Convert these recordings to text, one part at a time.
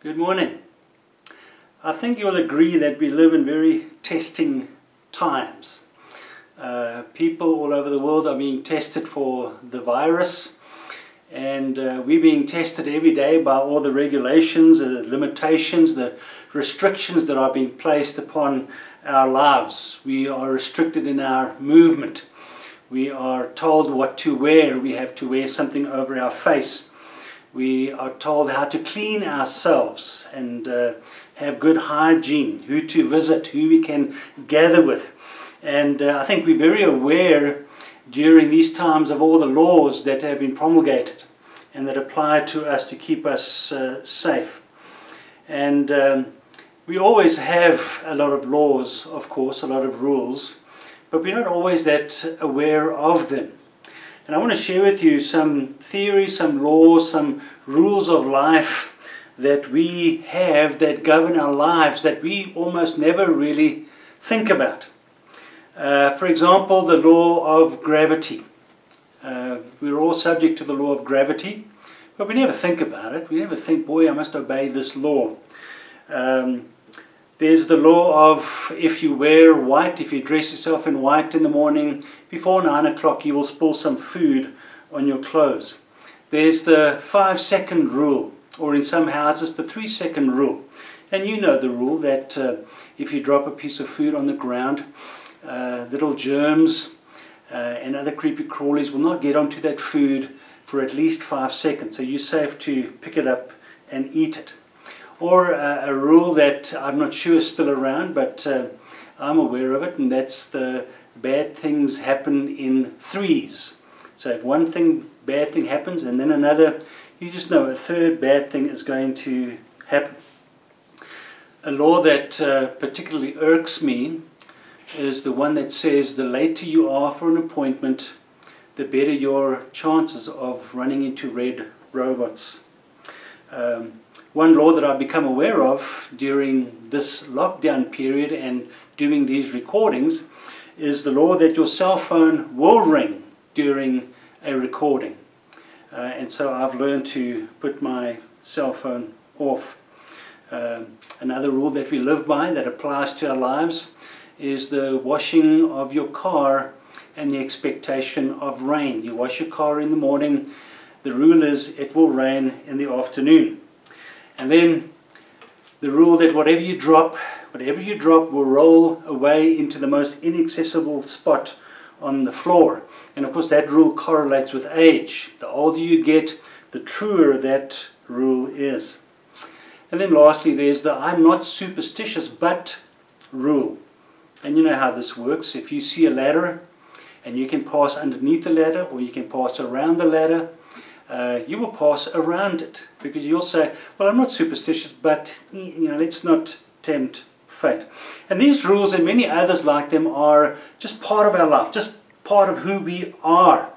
Good morning. I think you'll agree that we live in very testing times. Uh, people all over the world are being tested for the virus and uh, we're being tested every day by all the regulations, the limitations, the restrictions that are being placed upon our lives. We are restricted in our movement. We are told what to wear. We have to wear something over our face we are told how to clean ourselves and uh, have good hygiene, who to visit, who we can gather with. And uh, I think we're very aware during these times of all the laws that have been promulgated and that apply to us to keep us uh, safe. And um, we always have a lot of laws, of course, a lot of rules, but we're not always that aware of them. And I want to share with you some theories, some laws, some rules of life that we have that govern our lives that we almost never really think about. Uh, for example, the law of gravity. Uh, we're all subject to the law of gravity, but we never think about it. We never think, boy, I must obey this law. Um, there's the law of if you wear white, if you dress yourself in white in the morning, before 9 o'clock you will spill some food on your clothes. There's the 5 second rule, or in some houses the 3 second rule. And you know the rule that uh, if you drop a piece of food on the ground, uh, little germs uh, and other creepy crawlies will not get onto that food for at least 5 seconds. So you're safe to pick it up and eat it or uh, a rule that I'm not sure is still around, but uh, I'm aware of it, and that's the bad things happen in threes. So if one thing, bad thing happens, and then another, you just know a third bad thing is going to happen. A law that uh, particularly irks me is the one that says the later you are for an appointment, the better your chances of running into red robots. Um, one law that I've become aware of during this lockdown period and doing these recordings is the law that your cell phone will ring during a recording. Uh, and so I've learned to put my cell phone off. Uh, another rule that we live by that applies to our lives is the washing of your car and the expectation of rain. You wash your car in the morning, the rule is it will rain in the afternoon. And then the rule that whatever you drop, whatever you drop will roll away into the most inaccessible spot on the floor. And of course that rule correlates with age. The older you get, the truer that rule is. And then lastly there's the I'm not superstitious but rule. And you know how this works. If you see a ladder and you can pass underneath the ladder or you can pass around the ladder, uh, you will pass around it because you'll say, well, I'm not superstitious, but you know, let's not tempt fate. And these rules and many others like them are just part of our life, just part of who we are.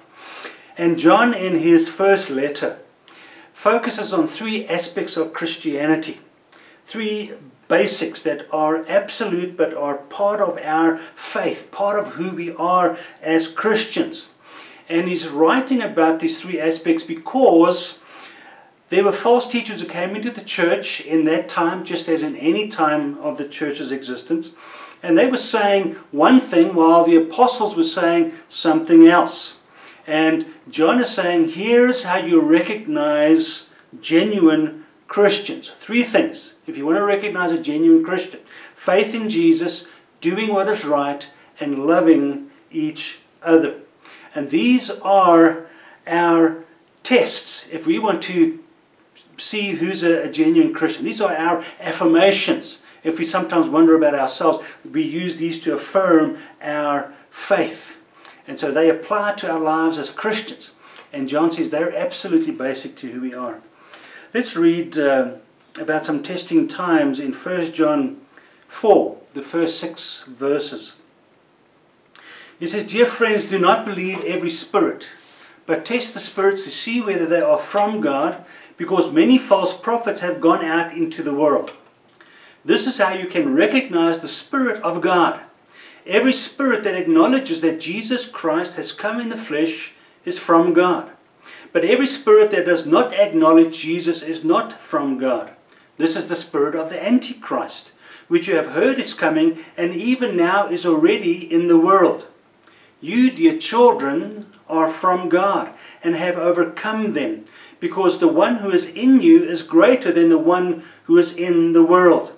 And John, in his first letter, focuses on three aspects of Christianity, three basics that are absolute but are part of our faith, part of who we are as Christians. And he's writing about these three aspects because there were false teachers who came into the church in that time, just as in any time of the church's existence. And they were saying one thing while the apostles were saying something else. And John is saying, here's how you recognize genuine Christians. Three things. If you want to recognize a genuine Christian faith in Jesus, doing what is right, and loving each other. And these are our tests if we want to see who's a, a, genuine Christian. These are our affirmations. If we sometimes wonder about ourselves, we use these to affirm our faith. And so they apply to our lives as Christians. And John says they're absolutely basic to who we are. Let's read uh, about some testing times in 1 John 4, the first six verses. He says, Dear friends, do not believe every spirit, but test the spirits to see whether they are from God, because many false prophets have gone out into the world. This is how you can recognize the Spirit of God. Every spirit that acknowledges that Jesus Christ has come in the flesh is from God. But every spirit that does not acknowledge Jesus is not from God. This is the spirit of the Antichrist, which you have heard is coming and even now is already in the world. You, dear children, are from God and have overcome them, because the one who is in you is greater than the one who is in the world.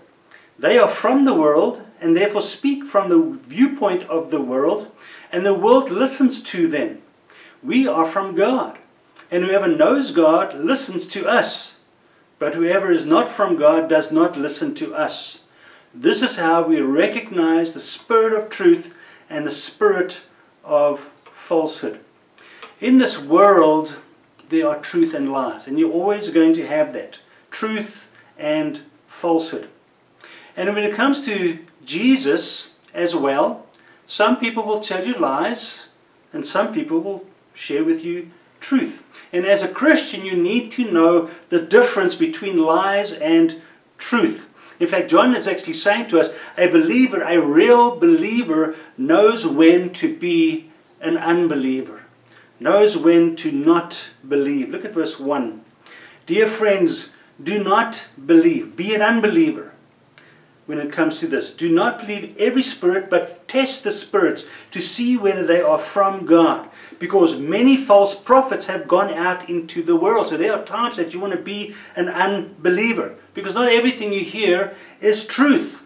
They are from the world and therefore speak from the viewpoint of the world, and the world listens to them. We are from God, and whoever knows God listens to us, but whoever is not from God does not listen to us. This is how we recognize the spirit of truth and the spirit of falsehood. In this world, there are truth and lies, and you're always going to have that truth and falsehood. And when it comes to Jesus as well, some people will tell you lies, and some people will share with you truth. And as a Christian, you need to know the difference between lies and truth. In fact, John is actually saying to us, a believer, a real believer, knows when to be an unbeliever, knows when to not believe. Look at verse 1. Dear friends, do not believe, be an unbeliever when it comes to this. Do not believe every spirit, but test the spirits to see whether they are from God. Because many false prophets have gone out into the world. So there are times that you want to be an unbeliever. Because not everything you hear is truth.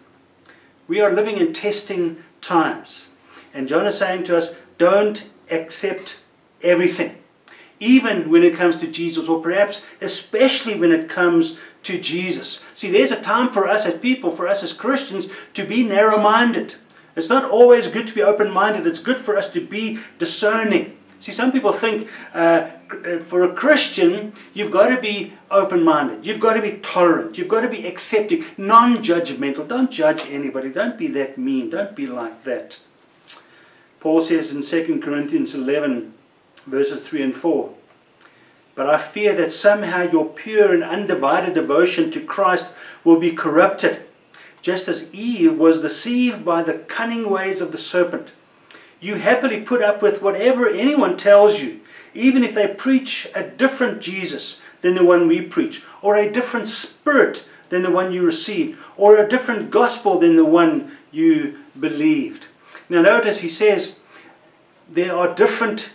We are living in testing times. And John is saying to us, don't accept everything. Even when it comes to Jesus, or perhaps especially when it comes to Jesus. See, there's a time for us as people, for us as Christians, to be narrow minded. It's not always good to be open minded, it's good for us to be discerning. See, some people think uh, for a Christian, you've got to be open minded, you've got to be tolerant, you've got to be accepting, non judgmental. Don't judge anybody, don't be that mean, don't be like that. Paul says in 2 Corinthians 11, verses 3 and 4 but I fear that somehow your pure and undivided devotion to Christ will be corrupted, just as Eve was deceived by the cunning ways of the serpent. You happily put up with whatever anyone tells you, even if they preach a different Jesus than the one we preach, or a different spirit than the one you received, or a different gospel than the one you believed. Now, notice he says there are different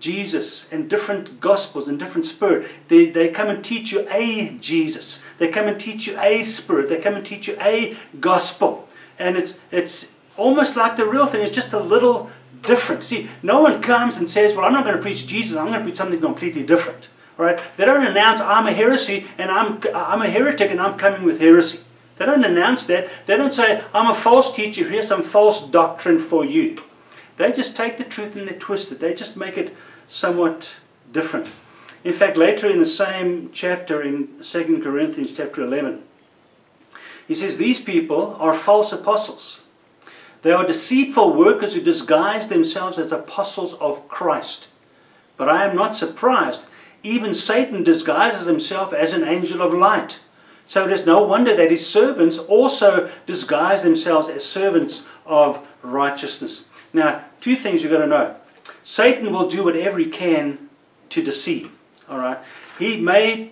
Jesus and different gospels and different spirit. They, they come and teach you a Jesus. They come and teach you a spirit. They come and teach you a gospel. And it's, it's almost like the real thing. It's just a little different. See, no one comes and says, well, I'm not going to preach Jesus. I'm going to preach something completely different. Right? They don't announce I'm a heresy and I'm, I'm a heretic and I'm coming with heresy. They don't announce that. They don't say, I'm a false teacher. Here's some false doctrine for you. They just take the truth and they twist it. They just make it somewhat different. In fact, later in the same chapter in 2 Corinthians chapter 11, he says, These people are false apostles. They are deceitful workers who disguise themselves as apostles of Christ. But I am not surprised. Even Satan disguises himself as an angel of light. So it is no wonder that his servants also disguise themselves as servants of righteousness. Now, two things you've got to know. Satan will do whatever he can to deceive. All right. He may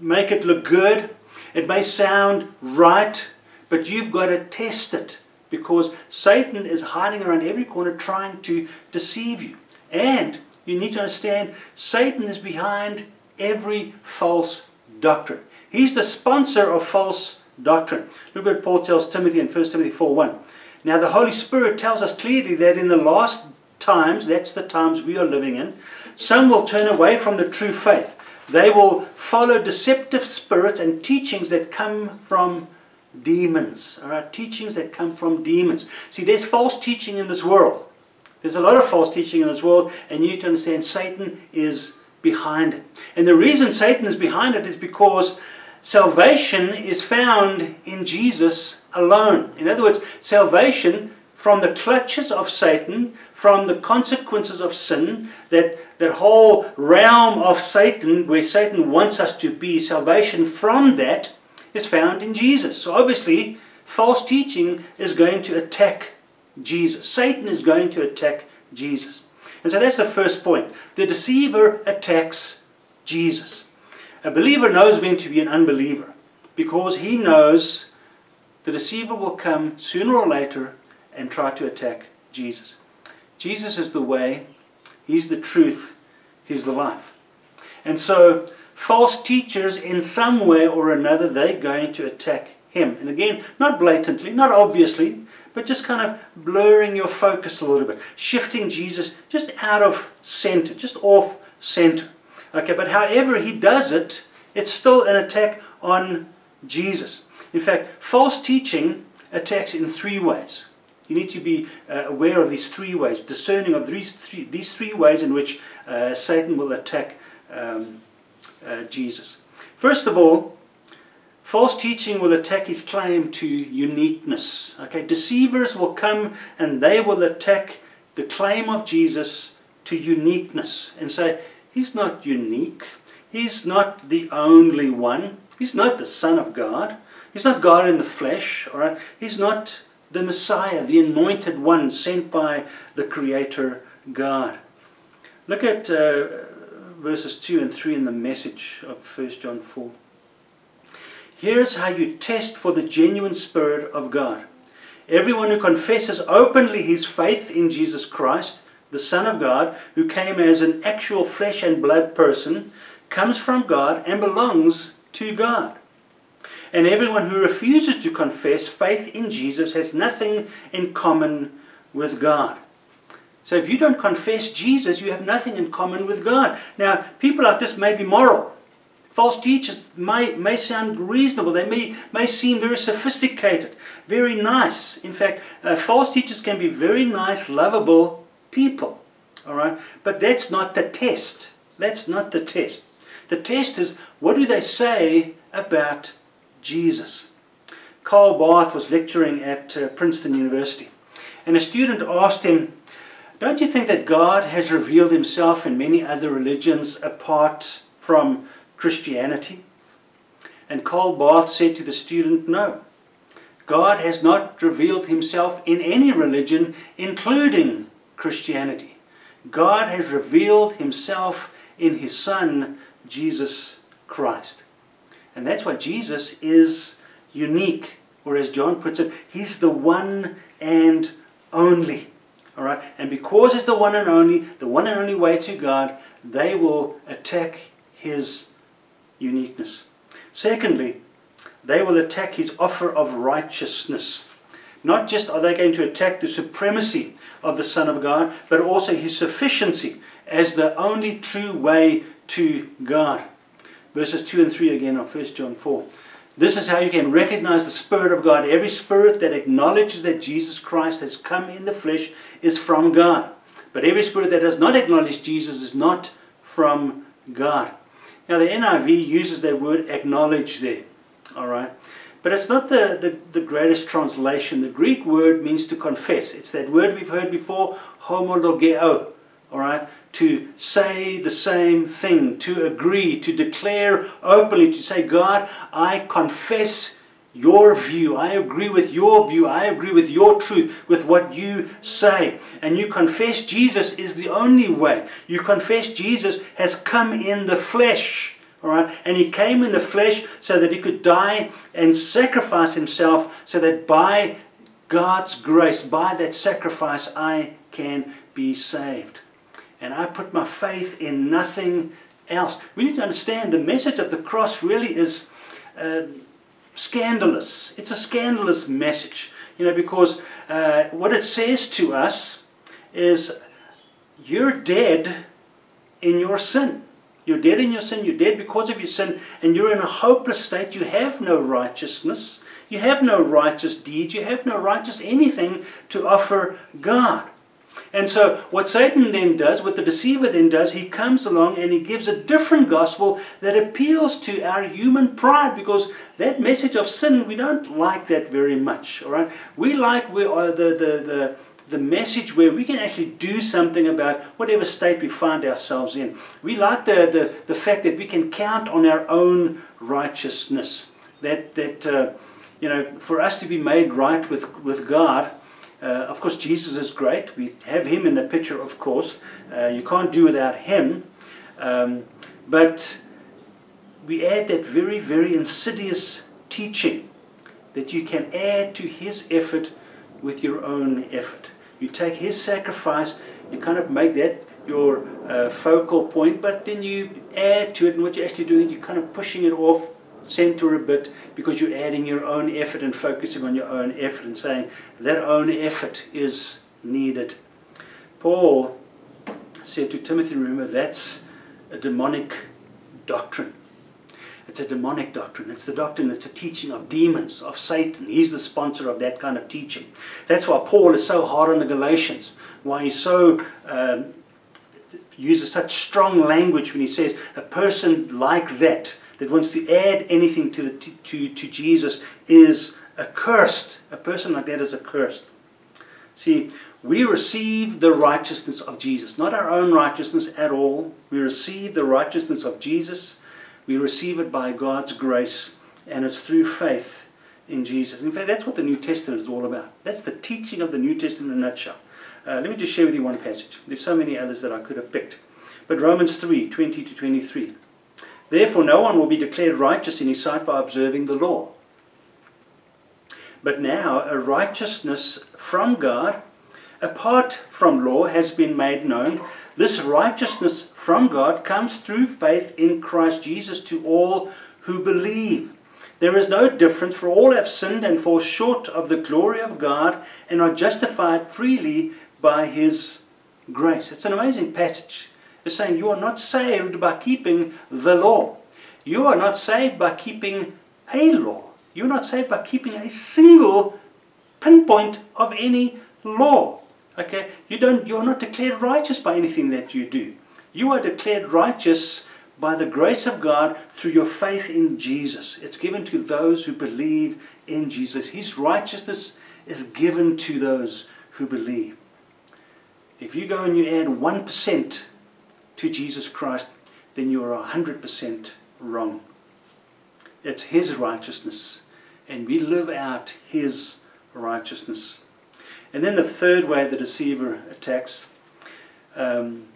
make it look good. It may sound right, but you've got to test it because Satan is hiding around every corner trying to deceive you. And you need to understand Satan is behind every false doctrine. He's the sponsor of false doctrine. Look what Paul tells Timothy in 1 Timothy 4 1. Now, the Holy Spirit tells us clearly that in the last times, that's the times we are living in, some will turn away from the true faith. They will follow deceptive spirits and teachings that come from demons. All right, teachings that come from demons. See, there's false teaching in this world. There's a lot of false teaching in this world, and you need to understand Satan is behind it. And the reason Satan is behind it is because salvation is found in Jesus alone. In other words, salvation from the clutches of Satan, from the consequences of sin, that, that whole realm of Satan where Satan wants us to be, salvation from that is found in Jesus. So obviously, false teaching is going to attack Jesus. Satan is going to attack Jesus. And so that's the first point. The deceiver attacks Jesus. A believer knows when to be an unbeliever. because he knows the deceiver will come sooner or later and try to attack Jesus. Jesus is the way, He's the truth, He's the life. And so, false teachers, in some way or another, they're going to attack Him. And again, not blatantly, not obviously, but just kind of blurring your focus a little bit, shifting Jesus just out of center, just off center. Okay, but however He does it, it's still an attack on Jesus. In fact, false teaching attacks in three ways. You need to be uh, aware of these three ways, discerning of these three, these three ways in which uh, Satan will attack um, uh, Jesus. First of all, false teaching will attack his claim to uniqueness. Okay, deceivers will come and they will attack the claim of Jesus to uniqueness and say, He's not unique. He's not the only one. He's not the Son of God. He's not God in the flesh. All right. He's not the Messiah, the anointed one sent by the Creator God. Look at uh, verses 2 and 3 in the message of 1 John 4. Here's how you test for the genuine Spirit of God. Everyone who confesses openly his faith in Jesus Christ, the Son of God, who came as an actual flesh and blood person, comes from God and belongs to God. And everyone who refuses to confess faith in Jesus has nothing in common with God. So if you don't confess Jesus, you have nothing in common with God. Now, people like this may be moral. False teachers may, may sound reasonable. They may, may seem very sophisticated, very nice. In fact, uh, false teachers can be very nice, lovable people. All right? But that's not the test. That's not the test. The test is what do they say about Jesus. Karl Barth was lecturing at uh, Princeton University, and a student asked him, Don't you think that God has revealed himself in many other religions apart from Christianity? And Karl Barth said to the student, No. God has not revealed himself in any religion, including Christianity. God has revealed himself in his Son, Jesus Christ. And that's why Jesus is unique. Or as John puts it, he's the one and only. All right? And because he's the one and only, the one and only way to God, they will attack his uniqueness. Secondly, they will attack his offer of righteousness. Not just are they going to attack the supremacy of the Son of God, but also his sufficiency as the only true way to God verses 2 and 3 again of 1 John 4. This is how you can recognize the Spirit of God. Every spirit that acknowledges that Jesus Christ has come in the flesh is from God. But every spirit that does not acknowledge Jesus is not from God. Now, the NIV uses that word acknowledge there. All right. But it's not the, the, the, greatest translation. The Greek word means to confess. It's that word we've heard before, homologeo. All right to say the same thing, to agree, to declare openly, to say, God, I confess your view. I agree with your view. I agree with your truth, with what you say. And you confess Jesus is the only way. You confess Jesus has come in the flesh. All right? And he came in the flesh so that he could die and sacrifice himself so that by God's grace, by that sacrifice, I can be saved and I put my faith in nothing else. We need to understand the message of the cross really is uh, scandalous. It's a scandalous message, you know, because uh, what it says to us is you're dead in your sin. You're dead in your sin. You're dead because of your sin. And you're in a hopeless state. You have no righteousness. You have no righteous deeds. You have no righteous anything to offer God. And so what Satan then does, what the deceiver then does, he comes along and he gives a different gospel that appeals to our human pride because that message of sin, we don't like that very much. All right? We like we are the, the, the, the message where we can actually do something about whatever state we find ourselves in. We like the, the, the fact that we can count on our own righteousness. That, that uh, you know, for us to be made right with, with God, uh, of course, Jesus is great. We have him in the picture, of course. Uh, you can't do without him. Um, but we add that very, very insidious teaching that you can add to his effort with your own effort. You take his sacrifice, you kind of make that your uh, focal point, but then you add to it, and what you're actually doing, you're kind of pushing it off center a bit because you're adding your own effort and focusing on your own effort and saying that own effort is needed. Paul said to Timothy, remember, that's a demonic doctrine. It's a demonic doctrine. It's the doctrine, it's a teaching of demons, of Satan. He's the sponsor of that kind of teaching. That's why Paul is so hard on the Galatians, why he's so um, uses such strong language when he says a person like that, that wants to add anything to, the, to, to Jesus, is accursed. A person like that is accursed. See, we receive the righteousness of Jesus, not our own righteousness at all. We receive the righteousness of Jesus. We receive it by God's grace, and it's through faith in Jesus. In fact, that's what the New Testament is all about. That's the teaching of the New Testament in a nutshell. Uh, let me just share with you one passage. There's so many others that I could have picked. But Romans 3 20 to 23. Therefore, no one will be declared righteous in his sight by observing the law. But now, a righteousness from God, apart from law, has been made known. This righteousness from God comes through faith in Christ Jesus to all who believe. There is no difference, for all have sinned and fall short of the glory of God and are justified freely by His grace. It's an amazing passage. It's saying you are not saved by keeping the law. You are not saved by keeping a law. You're not saved by keeping a single pinpoint of any law. Okay? You don't you're not declared righteous by anything that you do. You are declared righteous by the grace of God through your faith in Jesus. It's given to those who believe in Jesus. His righteousness is given to those who believe. If you go and you add 1% to Jesus Christ, then you're 100% wrong. It's His righteousness, and we live out His righteousness. And then the third way the deceiver attacks um,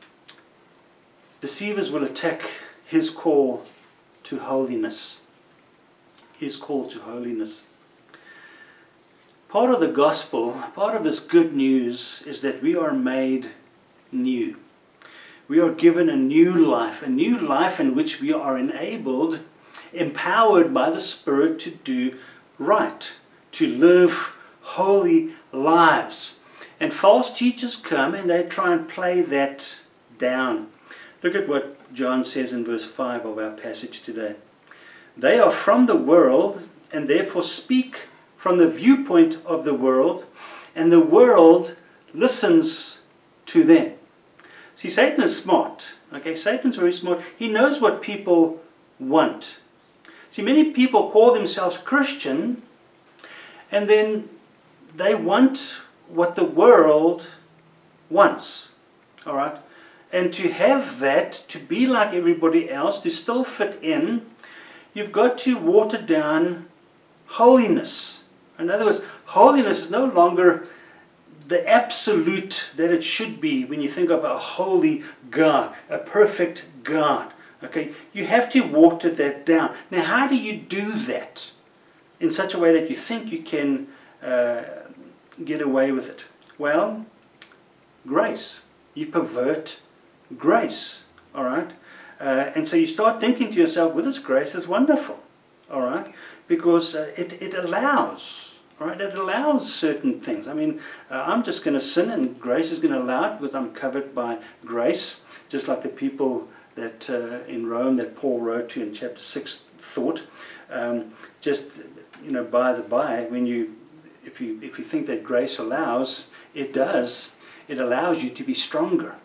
deceivers will attack his call to holiness. His call to holiness. Part of the gospel, part of this good news is that we are made new. We are given a new life, a new life in which we are enabled, empowered by the Spirit to do right, to live holy lives. And false teachers come and they try and play that down. Look at what John says in verse 5 of our passage today. They are from the world and therefore speak from the viewpoint of the world, and the world listens to them. See, Satan is smart. Okay, Satan's very smart. He knows what people want. See, many people call themselves Christian, and then they want what the world wants. All right? And to have that, to be like everybody else, to still fit in, you've got to water down holiness. In other words, holiness is no longer the absolute that it should be when you think of a holy God, a perfect God. Okay, you have to water that down. Now, how do you do that in such a way that you think you can uh, get away with it? Well, grace. You pervert grace, all right? Uh, and so you start thinking to yourself, well, this grace is wonderful, all right? Because uh, it, it allows, right? It allows certain things. I mean, uh, I'm just going to sin and grace is going to allow it because I'm covered by grace, just like the people that uh, in Rome that Paul wrote to in chapter 6 thought. Um, just, you know, by the by, when you, if you, if you think that grace allows, it does. It allows you to be stronger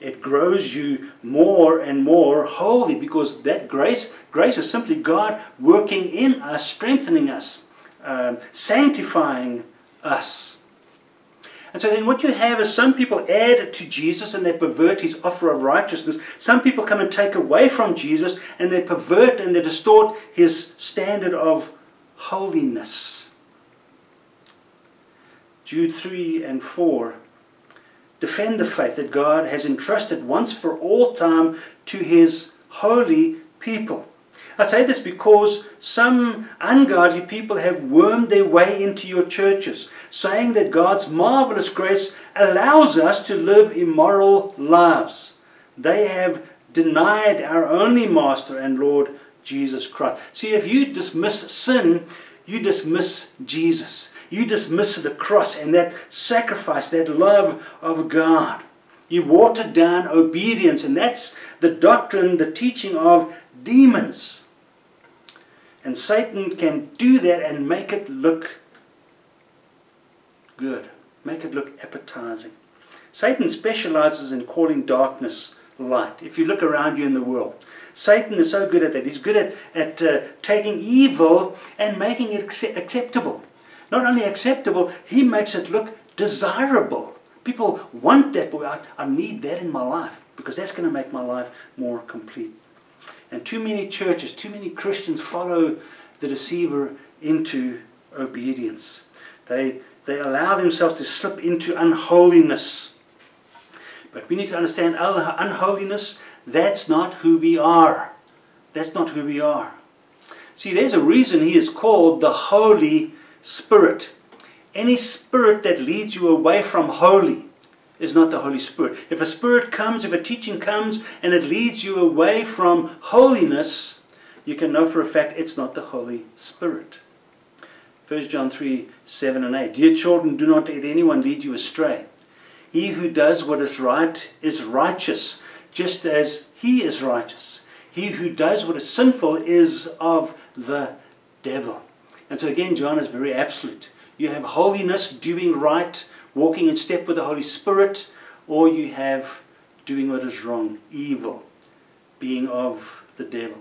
it grows you more and more holy because that grace, grace is simply God working in us, strengthening us, um, sanctifying us. And so then what you have is some people add to Jesus and they pervert his offer of righteousness. Some people come and take away from Jesus and they pervert and they distort his standard of holiness. Jude 3 and 4 defend the faith that God has entrusted once for all time to his holy people. I say this because some ungodly people have wormed their way into your churches, saying that God's marvelous grace allows us to live immoral lives. They have denied our only Master and Lord Jesus Christ. See, if you dismiss sin, you dismiss Jesus. You dismiss the cross and that sacrifice, that love of God. You water down obedience, and that's the doctrine, the teaching of demons. And Satan can do that and make it look good, make it look appetizing. Satan specializes in calling darkness light. If you look around you in the world, Satan is so good at that. He's good at, at uh, taking evil and making it acceptable. Not only acceptable, he makes it look desirable. People want that. I, I need that in my life because that's going to make my life more complete. And too many churches, too many Christians follow the deceiver into obedience. They, they allow themselves to slip into unholiness. But we need to understand unholiness, that's not who we are. That's not who we are. See, there's a reason he is called the Holy Spirit. Any spirit that leads you away from holy is not the Holy Spirit. If a spirit comes, if a teaching comes, and it leads you away from holiness, you can know for a fact it's not the Holy Spirit. 1 John 3 7 and 8. Dear children, do not let anyone lead you astray. He who does what is right is righteous, just as he is righteous. He who does what is sinful is of the devil. And so again, John is very absolute. You have holiness, doing right, walking in step with the Holy Spirit, or you have doing what is wrong, evil, being of the devil.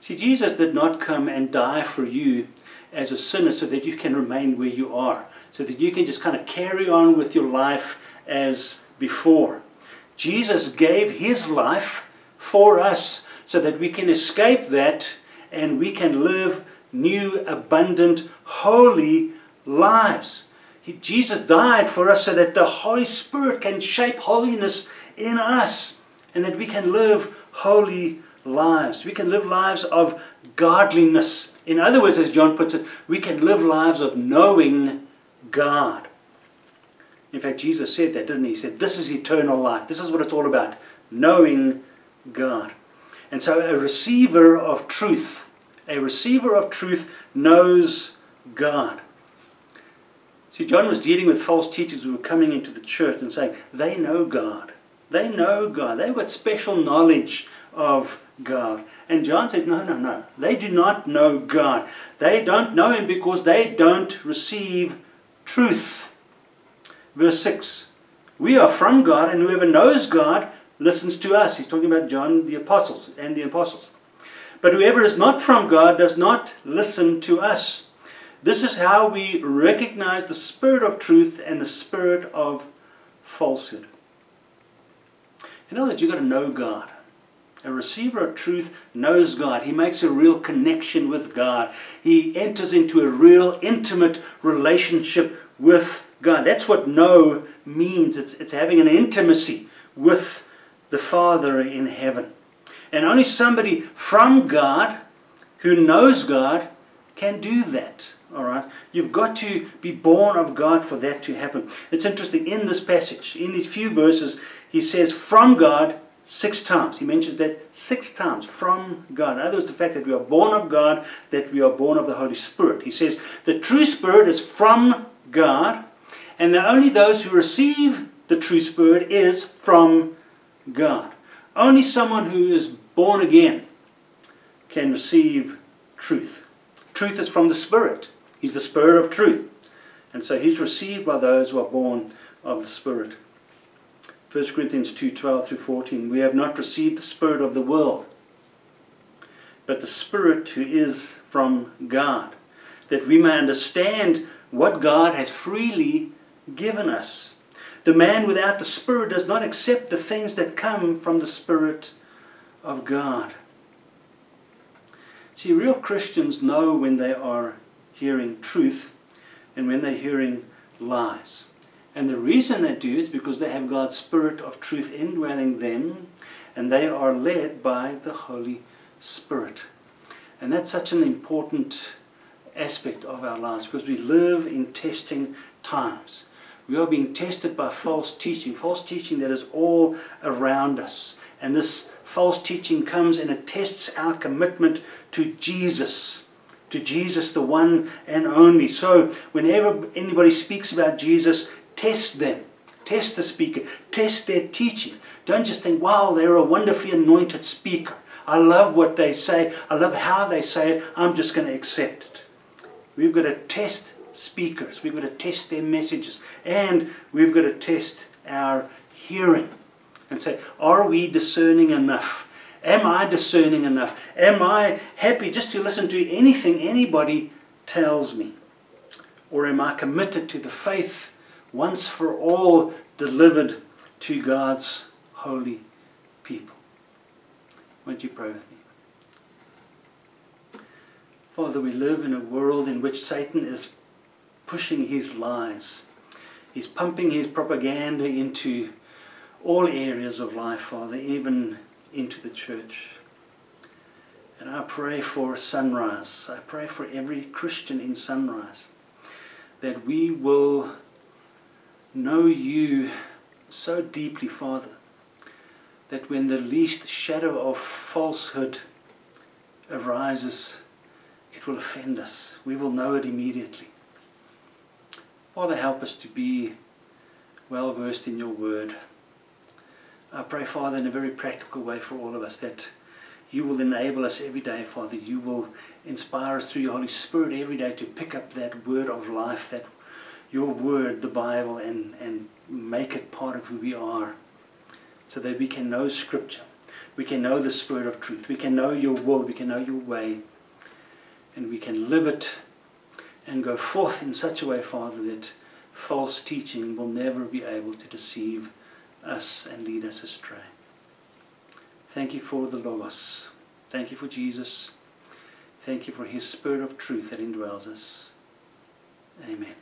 See, Jesus did not come and die for you as a sinner so that you can remain where you are, so that you can just kind of carry on with your life as before. Jesus gave his life for us so that we can escape that and we can live new, abundant, holy lives. Jesus died for us so that the Holy Spirit can shape holiness in us and that we can live holy lives. We can live lives of godliness. In other words, as John puts it, we can live lives of knowing God. In fact, Jesus said that, didn't he? He said, This is eternal life. This is what it's all about knowing God. And so, a receiver of truth, a receiver of truth knows God. See, John was dealing with false teachers who were coming into the church and saying, they know God. They know God. They've got special knowledge of God. And John says, no, no, no. They do not know God. They don't know Him because they don't receive truth. Verse 6 We are from God, and whoever knows God listens to us. He's talking about John the apostles and the apostles. But whoever is not from God does not listen to us. This is how we recognize the spirit of truth and the spirit of falsehood. You know that you've got to know God. A receiver of truth knows God. He makes a real connection with God. He enters into a real intimate relationship with God. That's what know means. It's, it's having an intimacy with the Father in heaven. And only somebody from God who knows God can do that. All right, you've got to be born of God for that to happen. It's interesting in this passage, in these few verses, he says from God six times. He mentions that six times from God. In other words, the fact that we are born of God, that we are born of the Holy Spirit. He says the true Spirit is from God, and that only those who receive the true Spirit is from God. Only someone who is born again can receive truth. Truth is from the Spirit. He's the Spirit of truth. And so he's received by those who are born of the Spirit. 1 Corinthians 2 12 through 14. We have not received the Spirit of the world, but the Spirit who is from God, that we may understand what God has freely given us. The man without the Spirit does not accept the things that come from the Spirit of God. See, real Christians know when they are hearing truth and when they're hearing lies. And the reason they do is because they have God's Spirit of truth indwelling them and they are led by the Holy Spirit. And that's such an important aspect of our lives because we live in testing times. We are being tested by false teaching, false teaching that is all around us. And this false teaching comes and it tests our commitment to Jesus, to Jesus, the one and only. So, whenever anybody speaks about Jesus, test them. Test the speaker. Test their teaching. Don't just think, wow, they're a wonderfully anointed speaker. I love what they say. I love how they say it. I'm just going to accept it. We've got to test speakers. We've got to test their messages. And we've got to test our hearing and say, are we discerning enough? Am I discerning enough? Am I happy just to listen to anything anybody tells me? Or am I committed to the faith once for all delivered to God's holy people? Won't you pray with me? Father, we live in a world in which Satan is pushing his lies. He's pumping his propaganda into all areas of life, Father, even into the church. And I pray for Sonrise. I pray for every Christian in Sonrise that we will know you so deeply, Father, that when the least shadow of falsehood arises, it will offend us. We will know it immediately. Father, help us to be well versed in your word. I pray, Father, in a very practical way for all of us that you will enable us every day, Father. You will inspire us through your Holy Spirit every day to pick up that word of life, that your word, the Bible, and, and make it part of who we are so that we can know Scripture. We can know the Spirit of truth. We can know your will. We can know your way. And we can live it and go forth in such a way, Father, that false teaching will never be able to deceive us and lead us astray. Thank you for the Logos. Thank you for Jesus. Thank you for his Spirit of truth that indwells us. Amen.